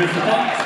Good to Mr.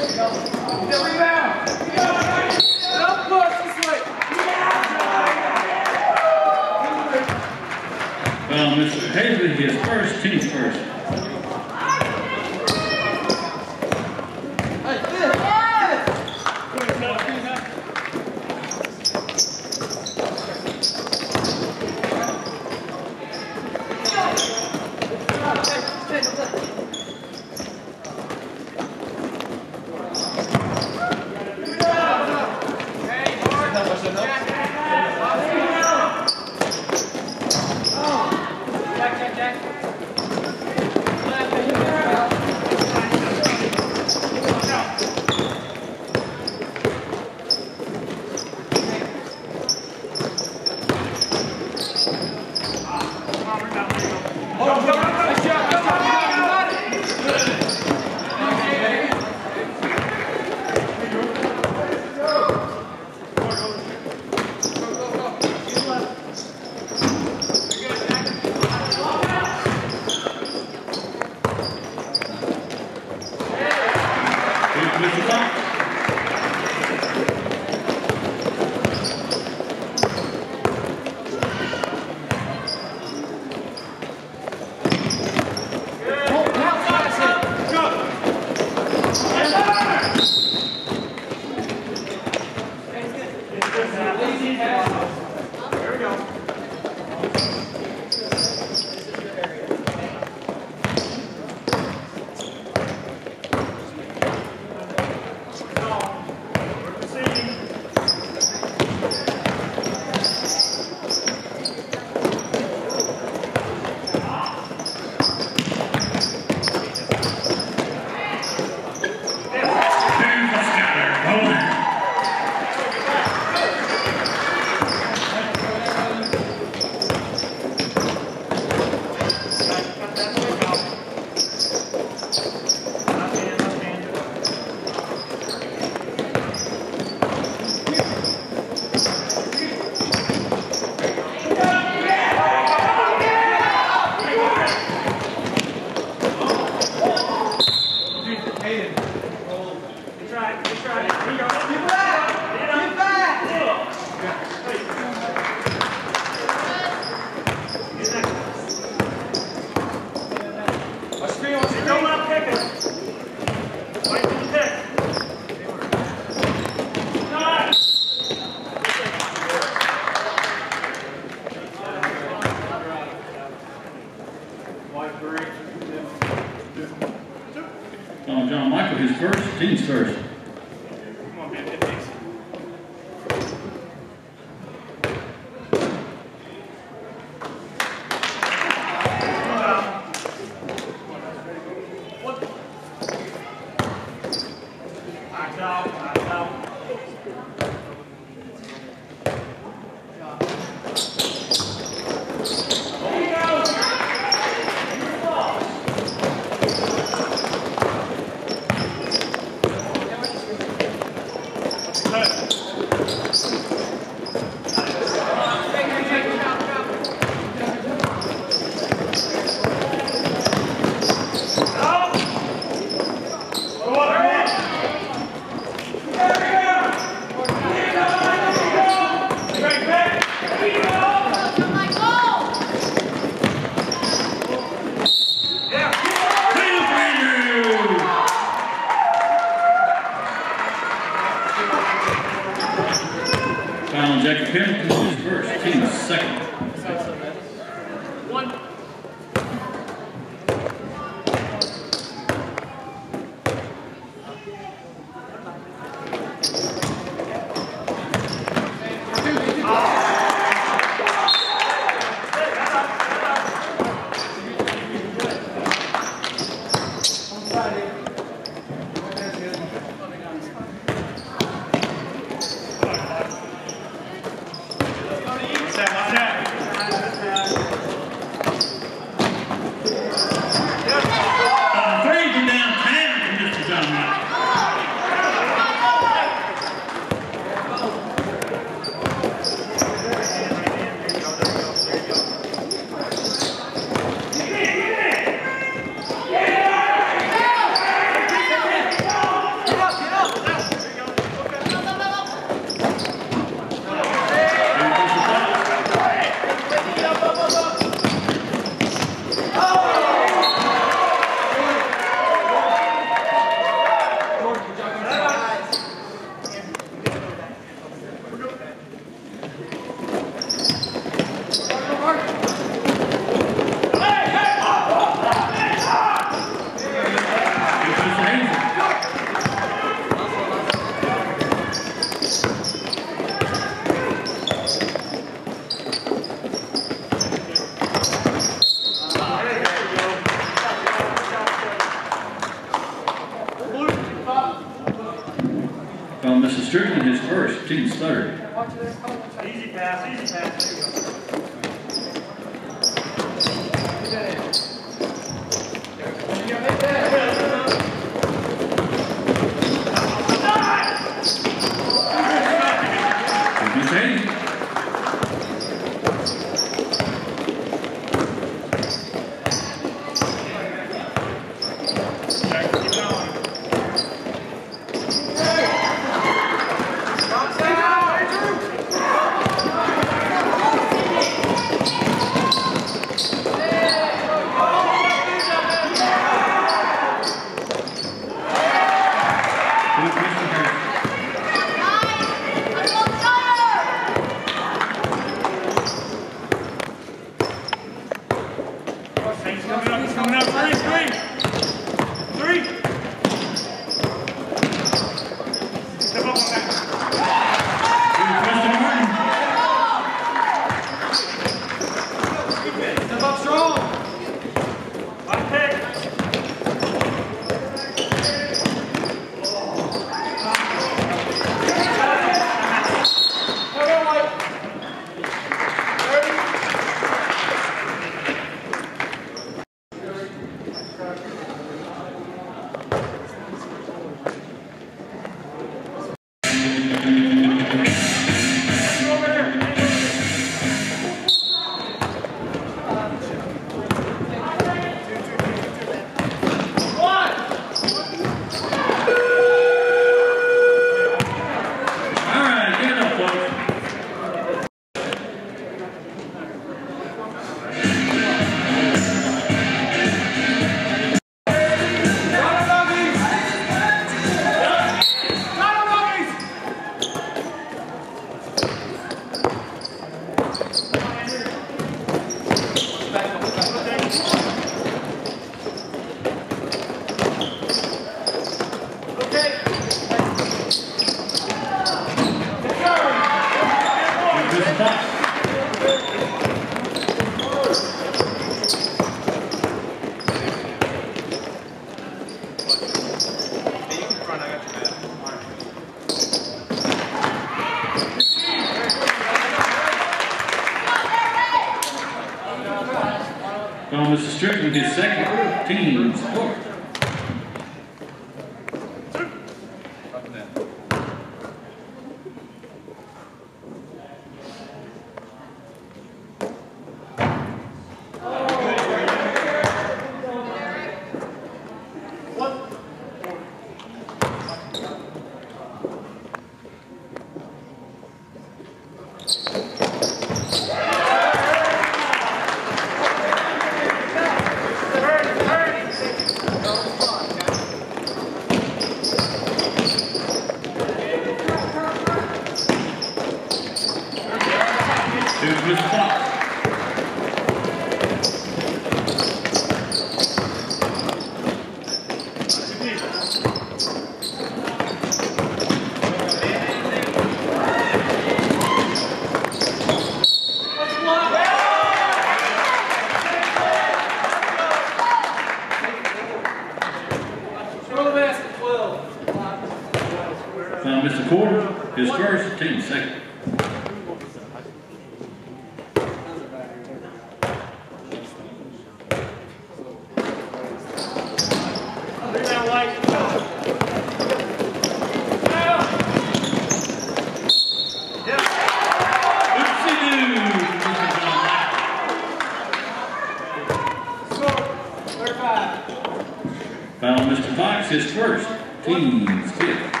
Foul Mr. Fox, his first, team fifth.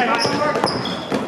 Vai, vai.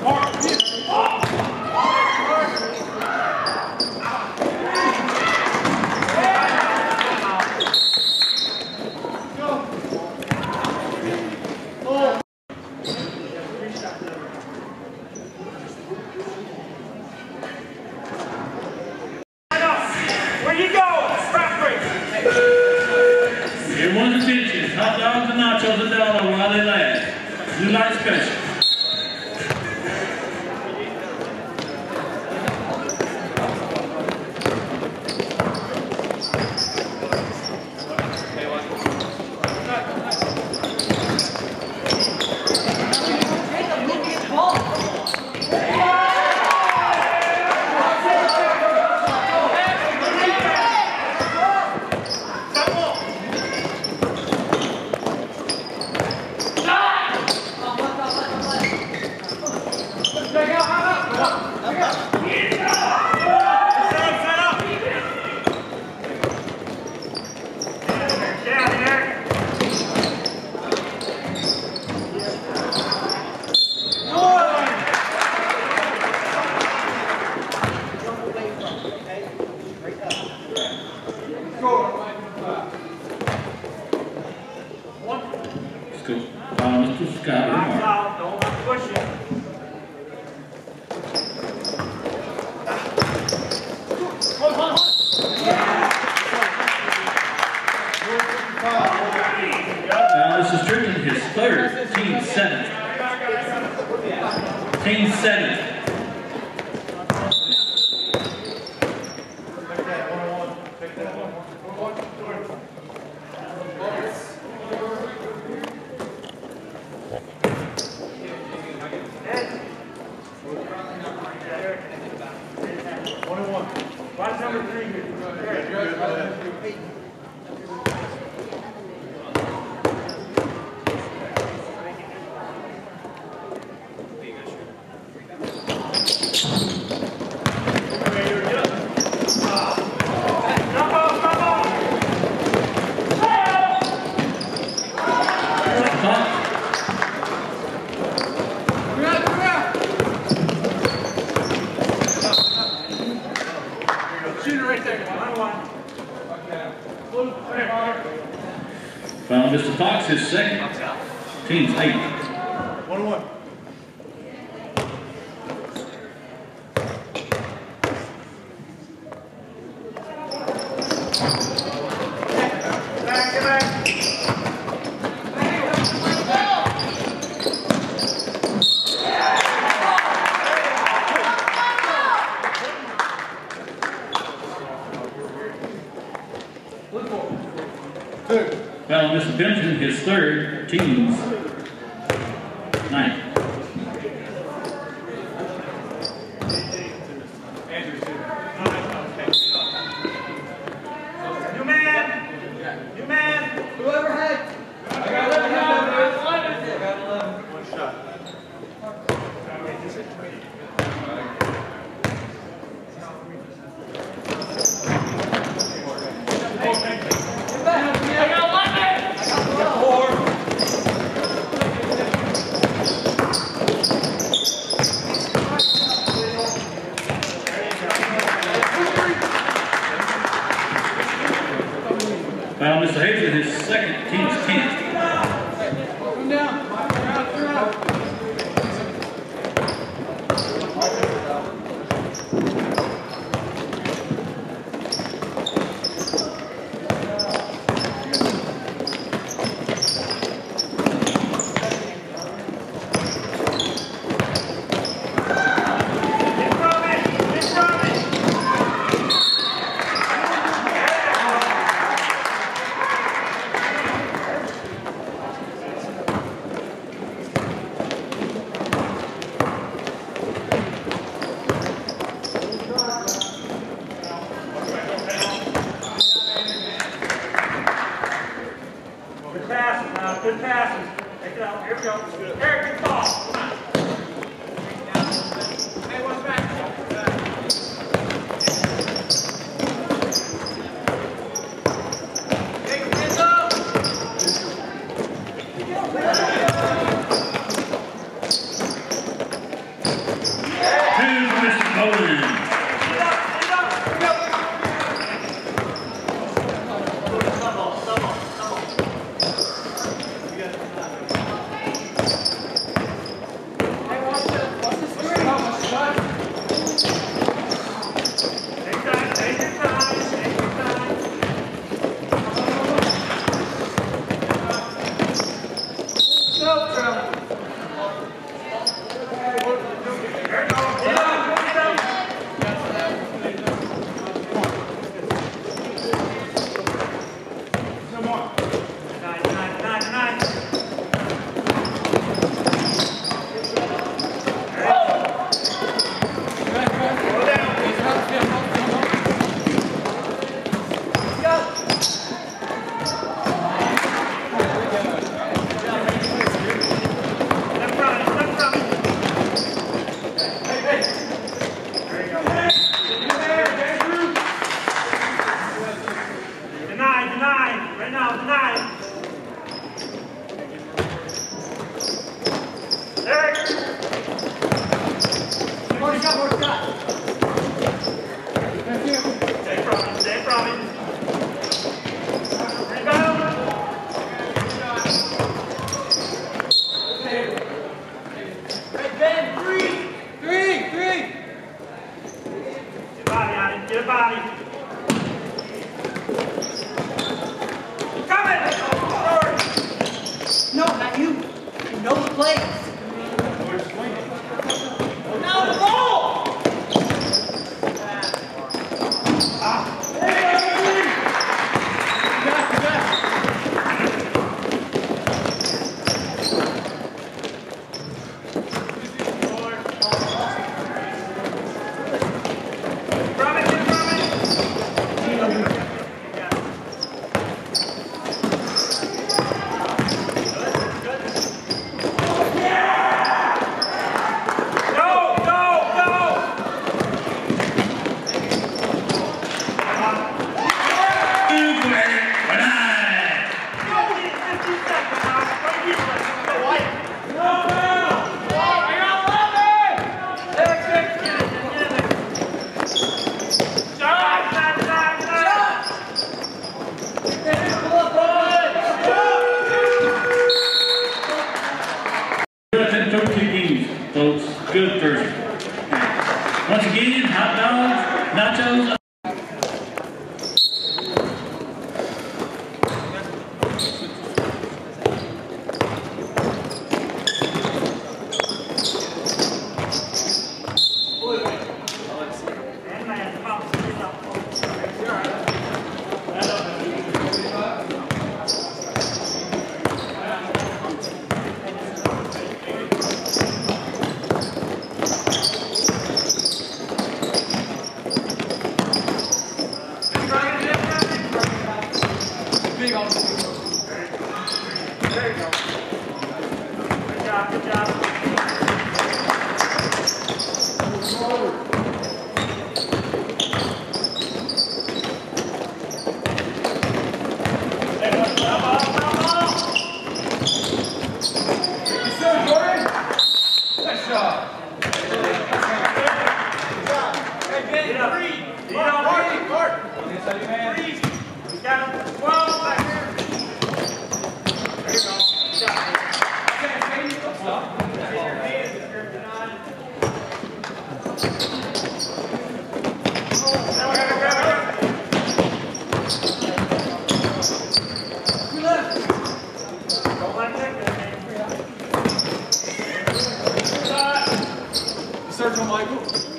Michael.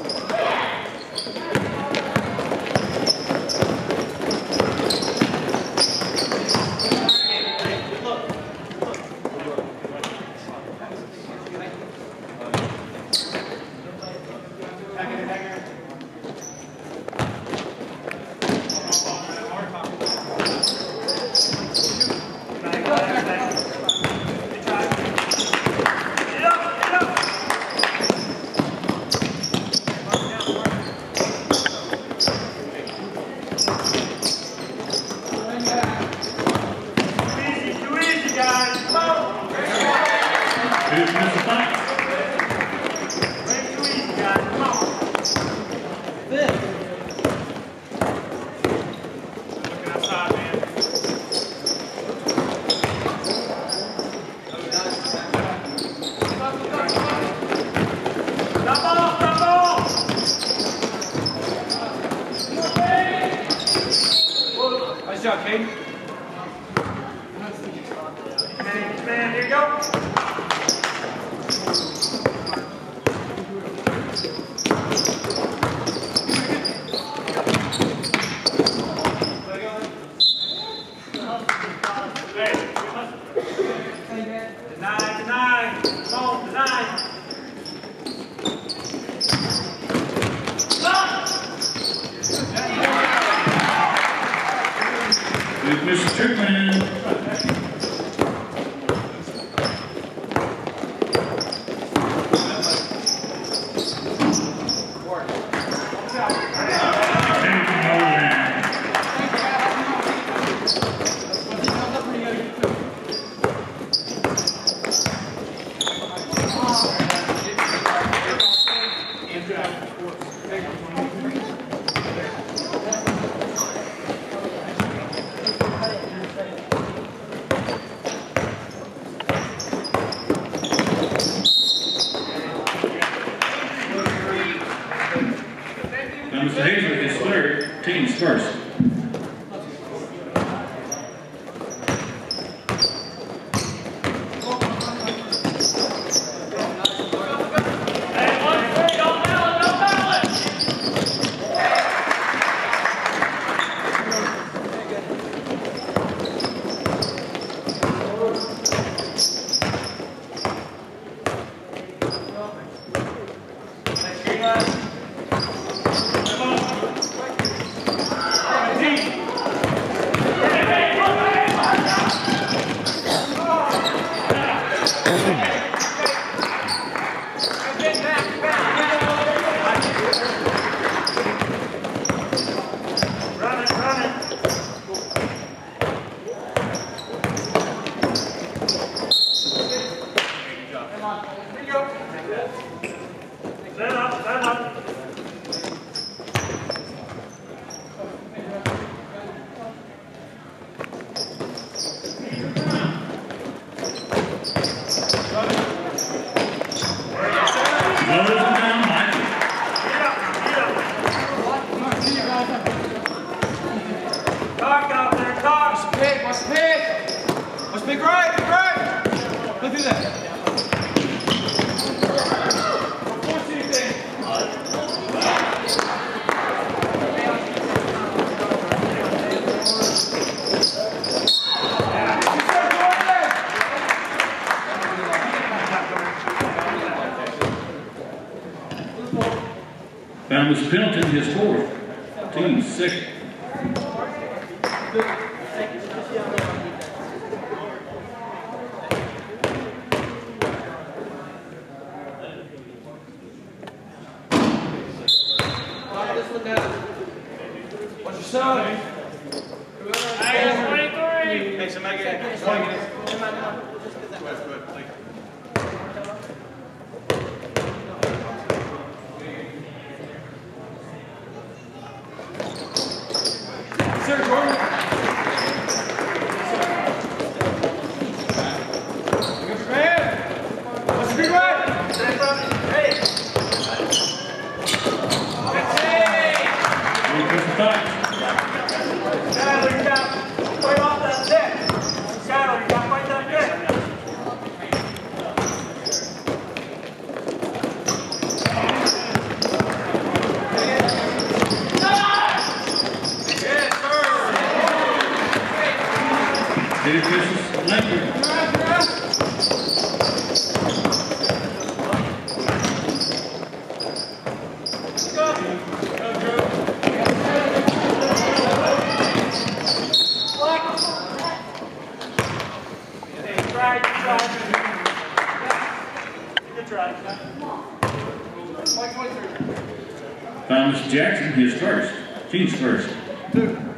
Jackson, his first, team's first. Violation,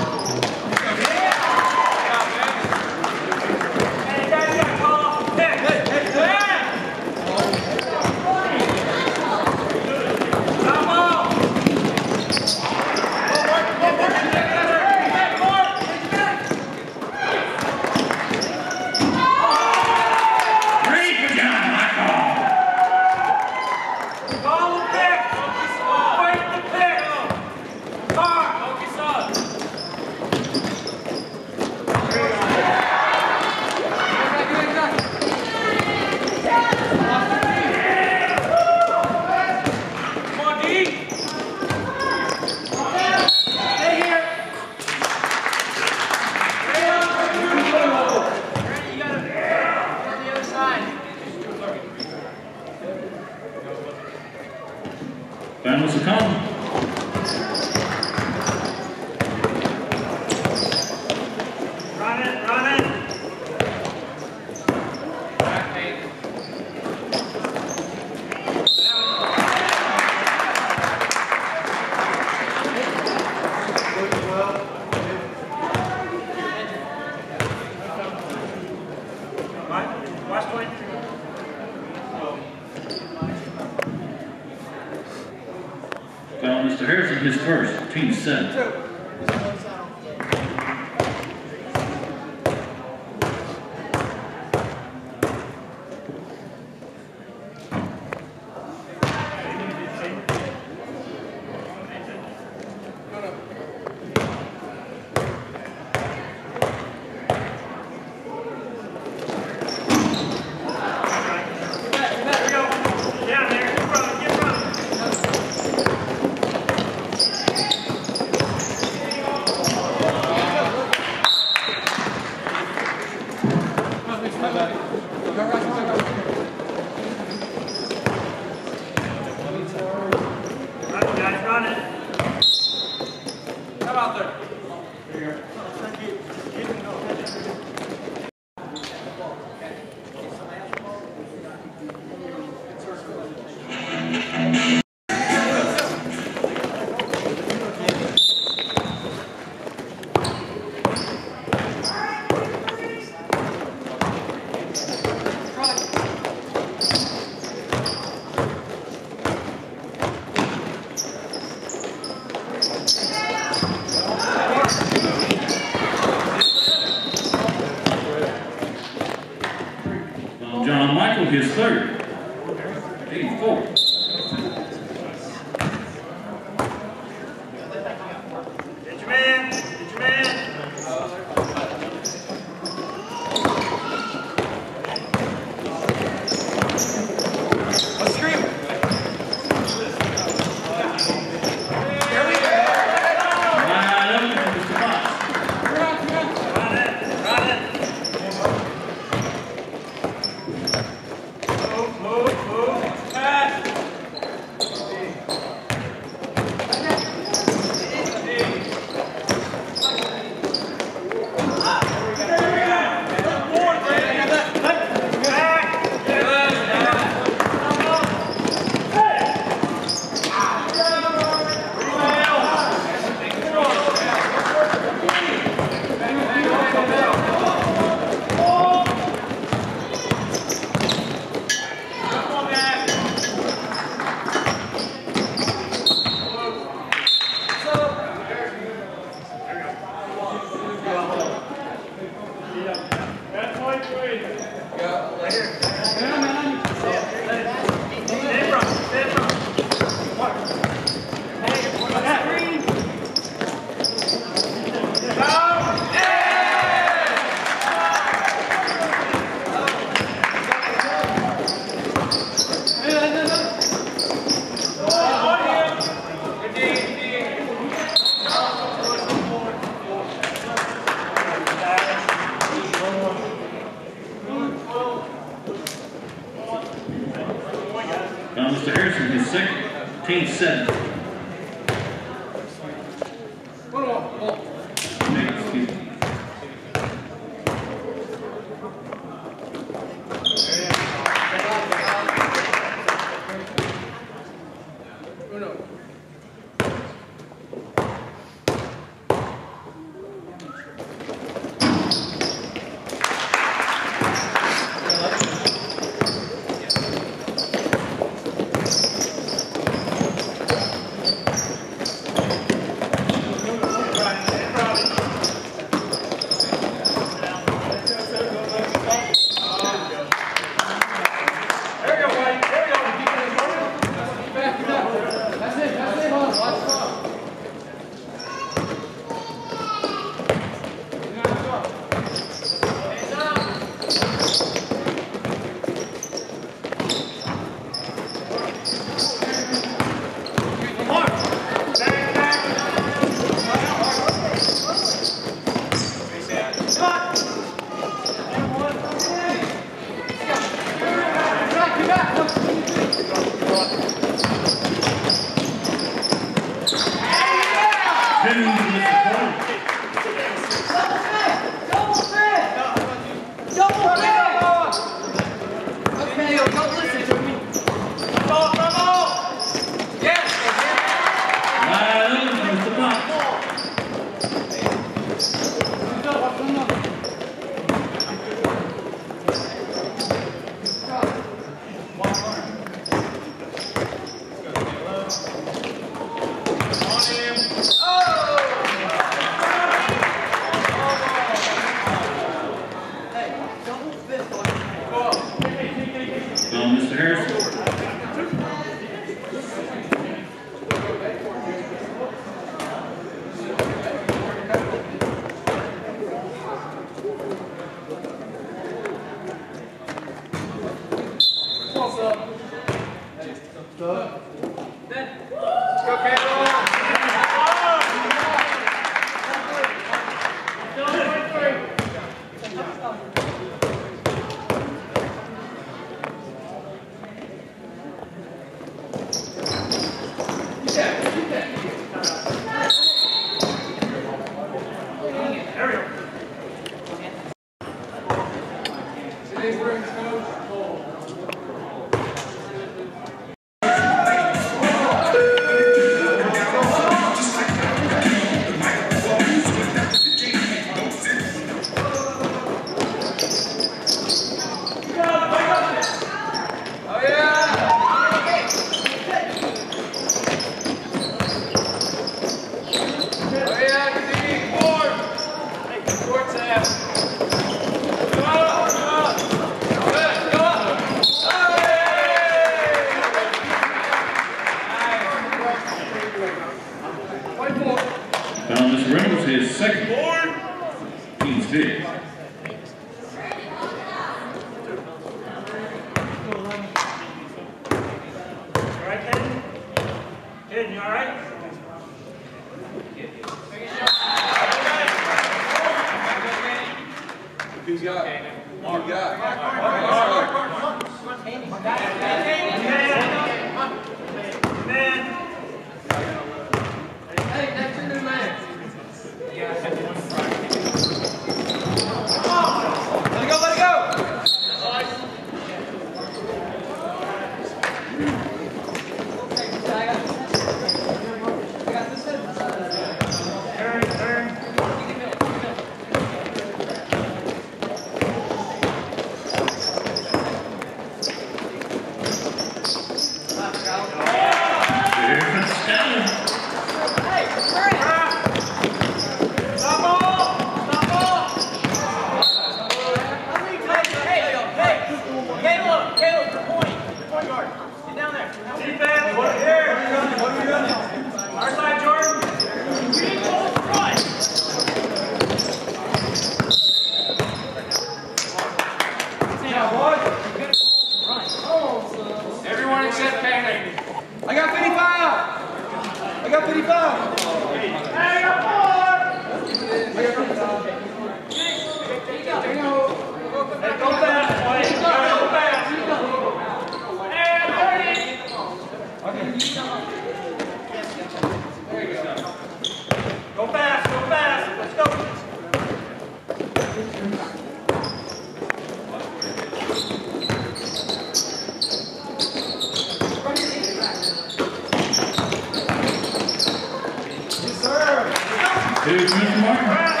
Martin.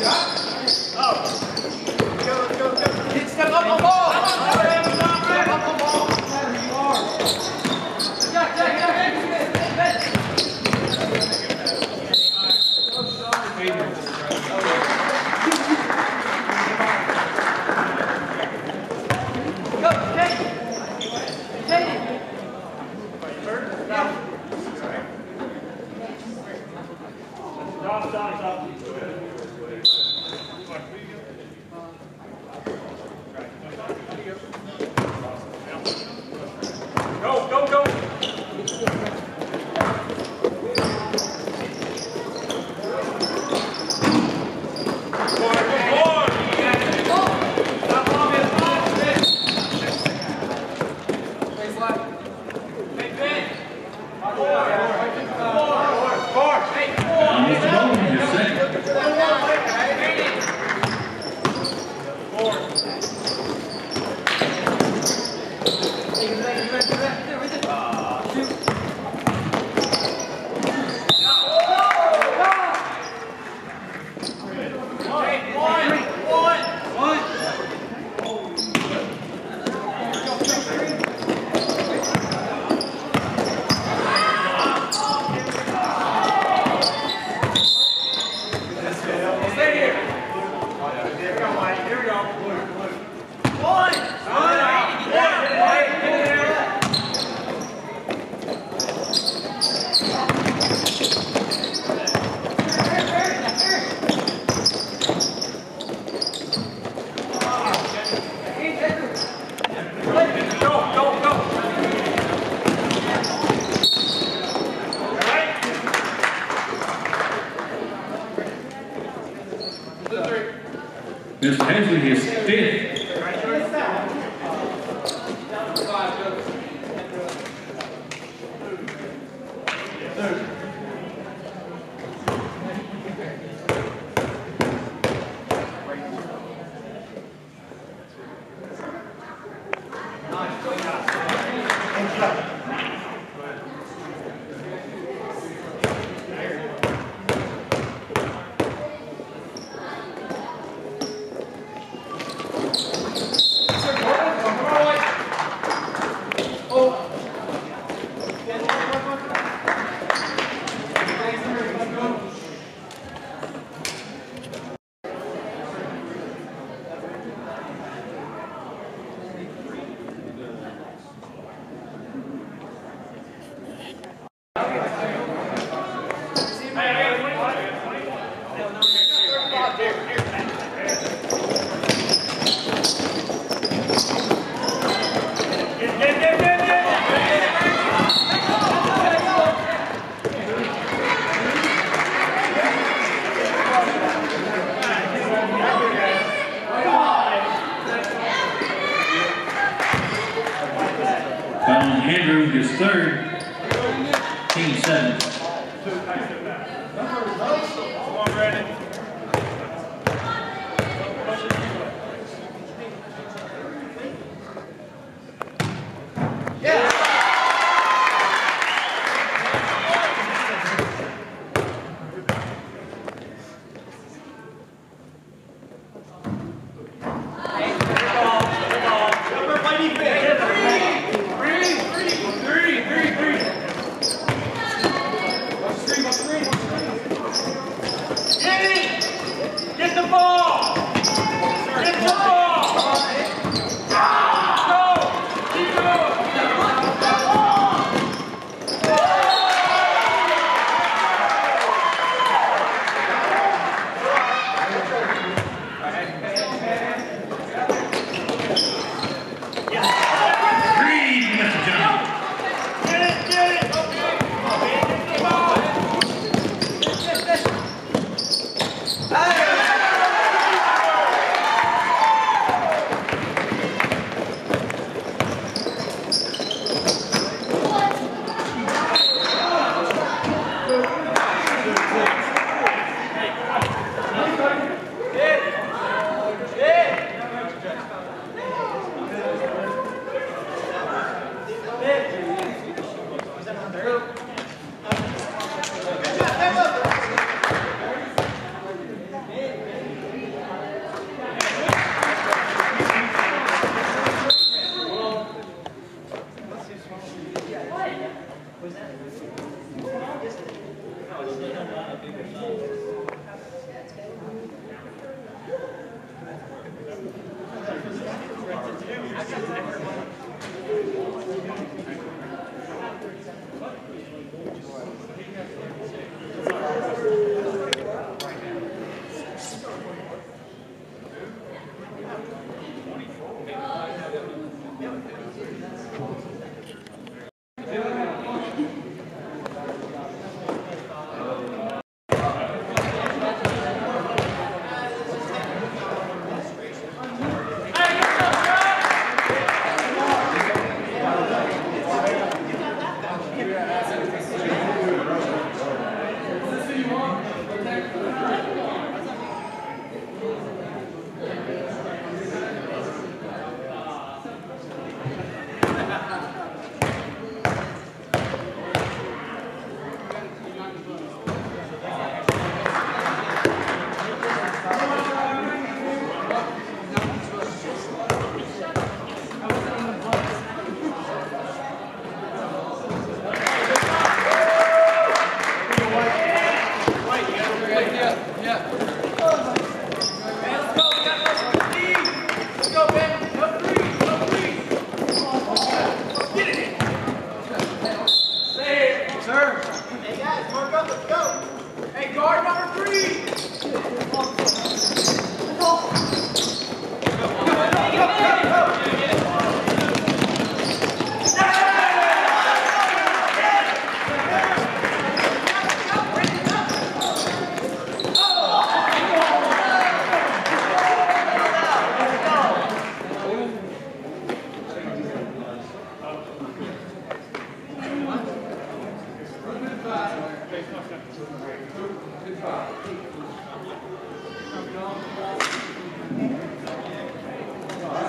Step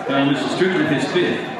Now Mr. two is fifth.